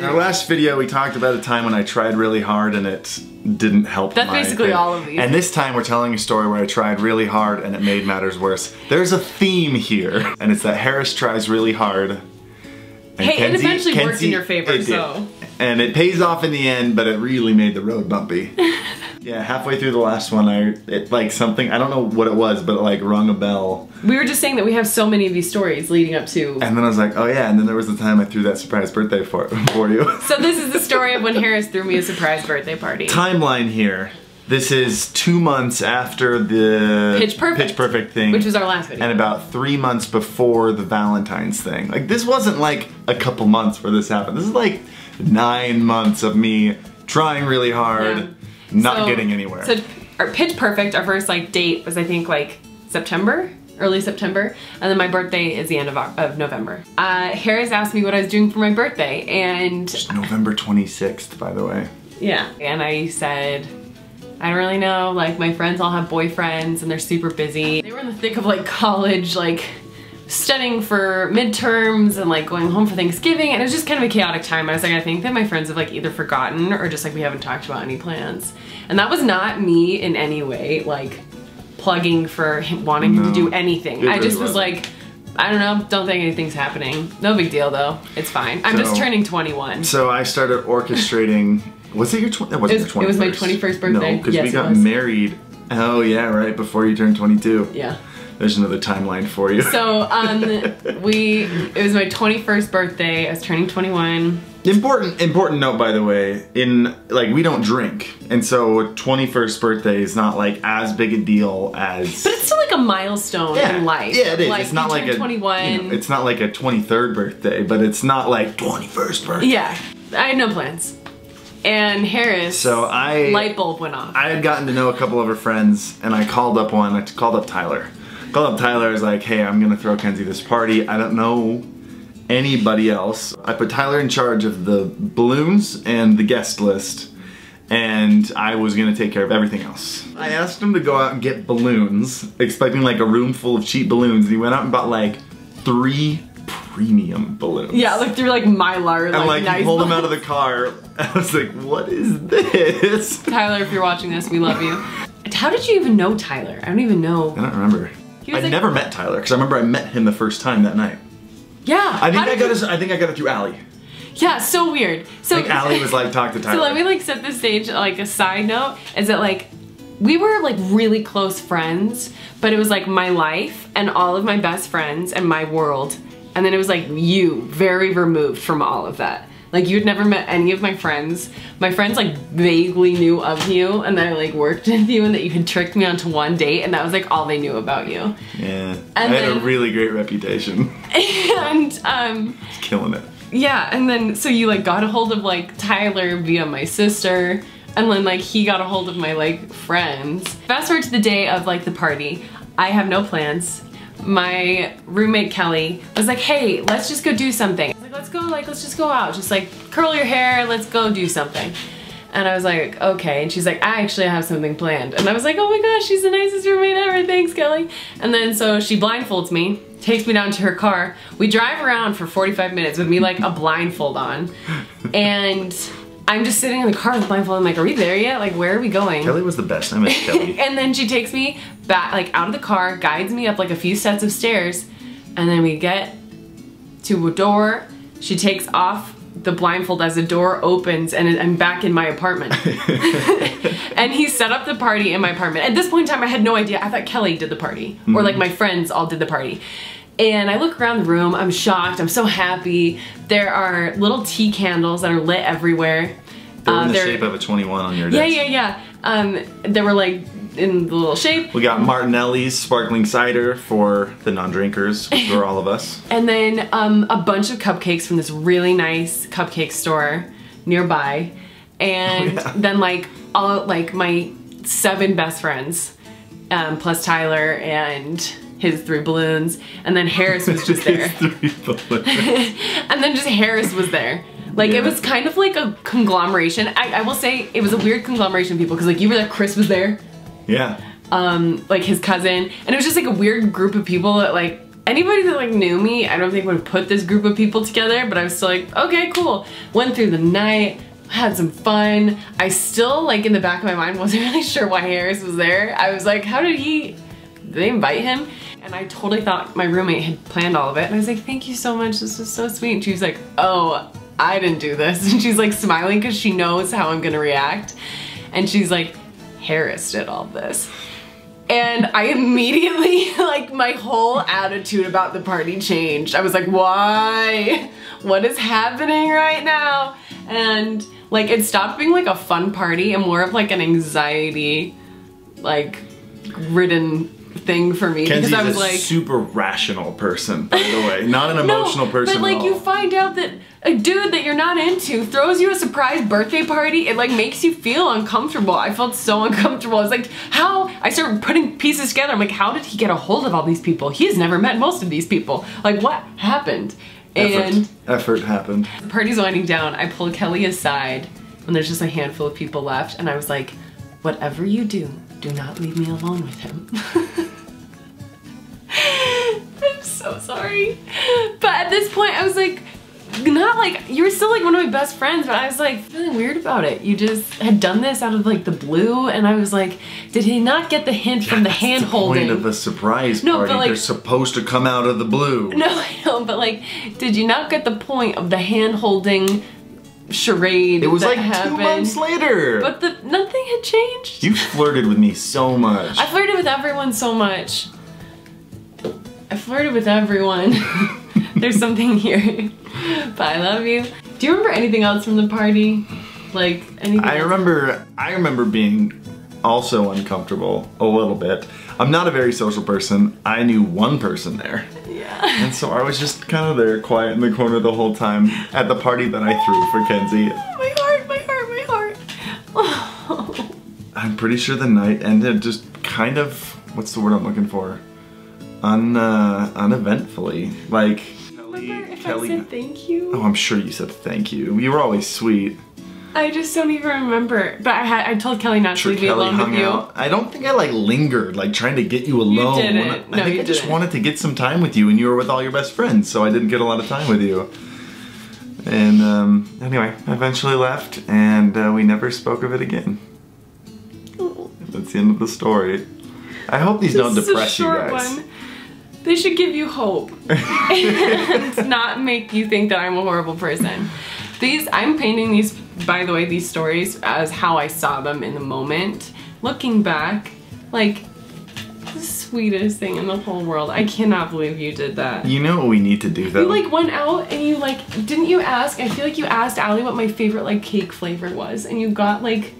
In our last video, we talked about a time when I tried really hard and it didn't help. That's basically thing. all of these. And this time we're telling a story where I tried really hard and it made matters worse. There's a theme here, and it's that Harris tries really hard. and Hey, it eventually worked in your favor, it did. And it pays off in the end, but it really made the road bumpy. yeah, halfway through the last one, I it like something I don't know what it was, but it like rung a bell. We were just saying that we have so many of these stories leading up to. And then I was like, oh yeah, and then there was the time I threw that surprise birthday for for you. So this is the story of when Harris threw me a surprise birthday party. timeline here. This is two months after the Pitch Perfect. Pitch Perfect thing, Which was our last video. and about three months before the Valentine's thing. Like this wasn't like a couple months where this happened. This is like nine months of me trying really hard, Yeah. Not So- getting anywhere. So our pitch perfect, our first like date was I think like September, early September, and then my birthday is the end of, of November. Uh, Harris asked me what I was doing for my birthday, and November 26th, by the way. yeah, and I said. I don't really know, like my friends all have boyfriends and they're super busy. They were in the thick of like college, like studying for midterms and like going home for Thanksgiving and it was just kind of a chaotic time. I was like, I think that my friends have like either forgotten or just like we haven't talked about any plans. And that was not me in any way like plugging for wanting him to do anything. it I just was like, I don't know, don't think anything's happening. No big deal though, it's fine. I'm just turning 21. So I started orchestrating. Was it your? Tw- that wasn't It was- your 21st. it was my 21st birthday. No, because Yes, we got married. Oh yeah, right before you turned 22. Yeah. There's another timeline for you. So um, we it was my 21st birthday. I was turning 21. Important important note by the way, in like we don't drink. And so 21st birthday is not like as big a deal as But it's still like a milestone in life. Yeah, it is. Like, it's not like a 21. you know, it's not like a 23rd birthday, but it's not like 21st birthday. yeah. I had no plans. And Harris, So I light bulb went off. I had gotten to know a couple of her friends, and I called up one. I called up Tyler. Called up Tyler. I was like, "Hey, I'm gonna throw Kenzie this party. I don't know anybody else." I put Tyler in charge of the balloons and the guest list, and I was gonna take care of everything else. I asked him to go out and get balloons, expecting like a room full of cheap balloons, and he went out and bought like three premium balloons. yeah, like through like mylar, And like, like nice he pulled them out of the car. I was like, "What is this?" Tyler, if you're watching this, we love you. How did you even know Tyler? I don't even know. I don't remember. He I like- never met Tyler because I remember I met him the first time that night. Yeah. I think I got his, I think I got it through Allie. Yeah, so weird. So think Allie was like, talk to Tyler. So let me like set the stage. Like a side note is that like we were like really close friends, but it was like my life and all of my best friends and my world, and then it was like you, very removed from all of that. Like you'd never met any of my friends. My friends like vaguely knew of you, and that I like worked with you, and that you had tricked me onto one date, and that was like all they knew about you. yeah, And I had a really great reputation. and um, Killing it. Yeah, and then so you like got a hold of like Tyler via my sister, and then like he got a hold of my like friends. Fast forward to the day of like the party. I have no plans. My roommate Kelly was like, "Hey, let's just go do something." Like, "Let's go, like let's just go out, just like curl your hair, let's go do something." And I was like, "Okay." And she's like, "I actually have something planned." And I was like, "Oh my gosh, she's the nicest roommate ever. Thanks, Kelly." And then so she blindfolds me, takes me down to her car. We drive around for 45 minutes with me like a blindfold on. And I'm just sitting in the car with blindfold. I'm like, "Are we there yet? Like, where are we going?" Kelly was the best. I miss Kelly. and then she takes me back like out of the car guides me up like a few sets of stairs and then we get to a door she takes off the blindfold as the door opens and i'm back in my apartment and he set up the party in my apartment at this point in time i had no idea i thought kelly did the party or like mm-hmm. my friends all did the party and I look around the room, I'm shocked, I'm so happy. There are little tea candles that are lit everywhere. They were Uh, in the they're- shape of a 21 on your yeah, desk. yeah, yeah. Um, they were like in the little shape. We got Martinelli's sparkling cider for the non-drinkers, for all of us. And then um, a bunch of cupcakes from this really nice cupcake store nearby. And Oh, yeah. then like all like my seven best friends, um, plus Tyler and his three balloons. And then Harris was just there. Three balloons. and then just Harris was there. Like Yeah. it was kind of like a conglomeration. I, I will say it was a weird conglomeration of people because like you were there, Chris was there, yeah. um, like his cousin, and it was just like a weird group of people that like anybody that like knew me, I don't think would have put this group of people together, but I was still like, okay, cool. Went through the night, had some fun. I still like in the back of my mind wasn't really sure why Harris was there. I was like, how did he, did they invite him? And I totally thought my roommate had planned all of it. And I was like, thank you so much. This was so sweet. And she was like, oh, I didn't do this. And she's like smiling because she knows how I'm gonna react. And she's like, Harris did all this. And I immediately, like, my whole attitude about the party changed. I was like, why? What is happening right now? And, like, it stopped being, like, a fun party and more of, like, an anxiety, like, ridden thing for me. Kenzie's because I was a like, super rational person, by the way. Not an emotional no, person But like you find out that a dude that you're not into throws you a surprise birthday party, it like makes you feel uncomfortable. I felt so uncomfortable. I was like, how? I started putting pieces together. I'm like, how did he get a hold of all these people? He has never met most of these people. Like, what happened? And Effort, effort happened. the party's winding down. I pulled Kelly aside when there's just a handful of people left, and I was like, whatever you do, do not leave me alone with him. I'm so sorry. But at this point, I was like, not like, you were still like one of my best friends, but I was like feeling weird about it. You just had done this out of like the blue, and I was like, did he not get the hint from the That's hand the holding? point of a surprise No, but, like- They're supposed to come out of the blue. No, I know, but like, did you not get the point of the hand holding charade? it was like happened? two months later. But the nothing had changed. you flirted with me so much. I flirted with everyone so much. I flirted with everyone. There's something here. But I love you. Do you remember anything else from the party? Like anything? I else? remember I remember being also uncomfortable a little bit. I'm not a very social person. I knew one person there. And so I was just kind of there quiet in the corner the whole time at the party that I threw for Kenzie. My heart, my heart, my heart. Oh. I'm pretty sure the night ended just kind of what's the word I'm looking for? Un uh, uneventfully. Like Kelly I said thank you? Oh, I'm sure you said thank you. You were always sweet. I just don't even remember. But I had I told Kelly not to leave me Kelly alone with you. out. I don't think I like lingered, like trying to get you alone. You didn't. I No, think you I just didn't. wanted to get some time with you, and you were with all your best friends, so I didn't get a lot of time with you. And um, anyway, I eventually left, and uh, we never spoke of it again. That's the end of the story. I hope these don't This is a depress you guys. one. They should give you hope and not make you think that I'm a horrible person. These, I'm painting these, by the way, these stories as how I saw them in the moment. Looking back, like, the sweetest thing in the whole world. I cannot believe you did that. You know what we need to do though? You like went out and you like, didn't you ask? I feel like you asked Allie what my favorite like cake flavor was, and you got like,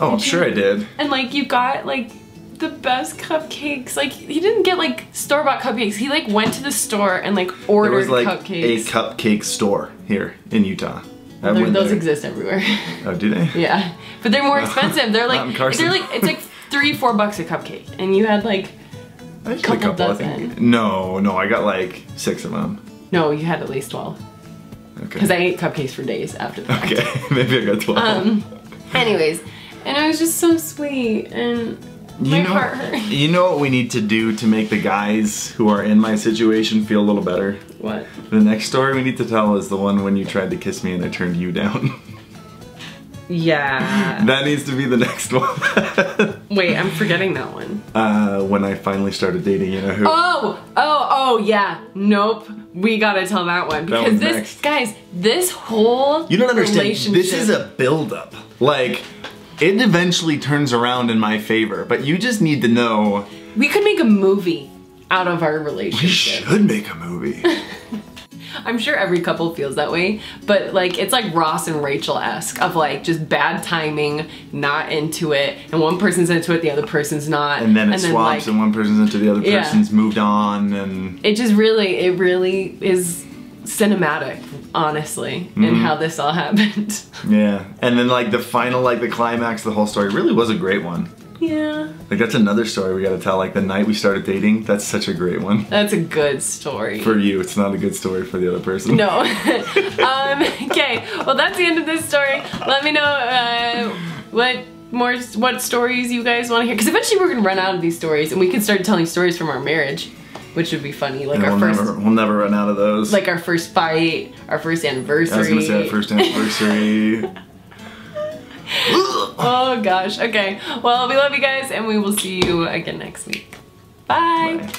oh, I'm sure I did. and like you got like the best cupcakes. Like he didn't get like store bought cupcakes. He like went to the store and like ordered There was like cupcakes. a cupcake store here in Utah. They're- those exist everywhere. Oh, do they? yeah, but they're more expensive. They're like they're like it's like three four bucks a cupcake, and you had like just Couple a couple, I think. dozen. No, no, I got like six of them. no, you had at least twelve Okay. because I ate cupcakes for days after that. Okay, maybe I got 12. Um. Anyways, and it was just so sweet and. My you know, heart hurt. You know what we need to do to make the guys who are in my situation feel a little better? What? The next story we need to tell is the one when you tried to kiss me and I turned you down. Yeah. that needs to be the next one. Wait, I'm forgetting that one. uh, when I finally started dating you know who. Oh, oh, oh, yeah. Nope. We gotta tell that one because one's this, next. guys, this whole You don't understand. relationship. This is a buildup. Like, it eventually turns around in my favor, but you just need to know We could make a movie out of our relationship. we should make a movie. I'm sure every couple feels that way, but like it's like Ross and Rachel esque of like just bad timing, not into it, and one person's into it, the other person's not, and then it swaps like, and one person's into the other person's Yeah. person's moved on and it just really, it really is cinematic, honestly, Mm-hmm. in how this all happened. yeah. And then like the final, like the climax, the whole story really was a great one. yeah, Like that's another story we gotta tell. Like the night we started dating, that's such a great one. that's a good story. For you, it's not a good story for the other person. No. um, okay. Well, that's the end of this story. Let me know uh, what more what stories you guys want to hear because eventually we're gonna run out of these stories and we can start telling stories from our marriage. Which would be funny. Like And our we'll first, never we'll never run out of those. like our first fight, our first anniversary. I was gonna say our first anniversary. oh gosh. Okay. Well, we love you guys, and we will see you again next week. Bye. Bye.